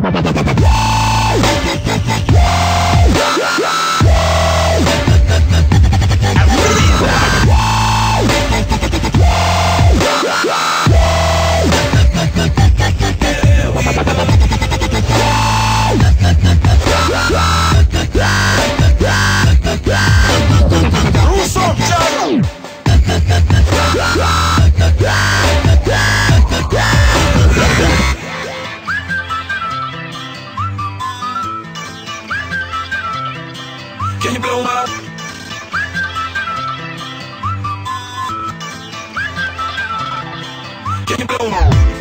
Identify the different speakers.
Speaker 1: Yeah! Can you blow my? Can you blow my?